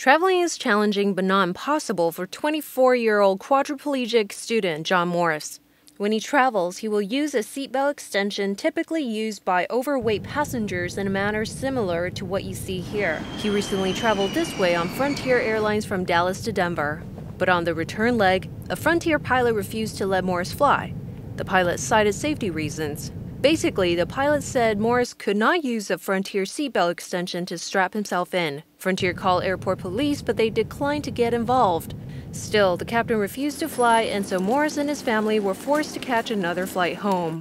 Traveling is challenging but not impossible for 24 year old quadriplegic student John Morris. When he travels, he will use a seatbelt extension typically used by overweight passengers in a manner similar to what you see here. He recently traveled this way on Frontier Airlines from Dallas to Denver. But on the return leg, a Frontier pilot refused to let Morris fly. The pilot cited safety reasons. Basically, the pilot said Morris could not use a Frontier seatbelt extension to strap himself in. Frontier called airport police, but they declined to get involved. Still, the captain refused to fly, and so Morris and his family were forced to catch another flight home.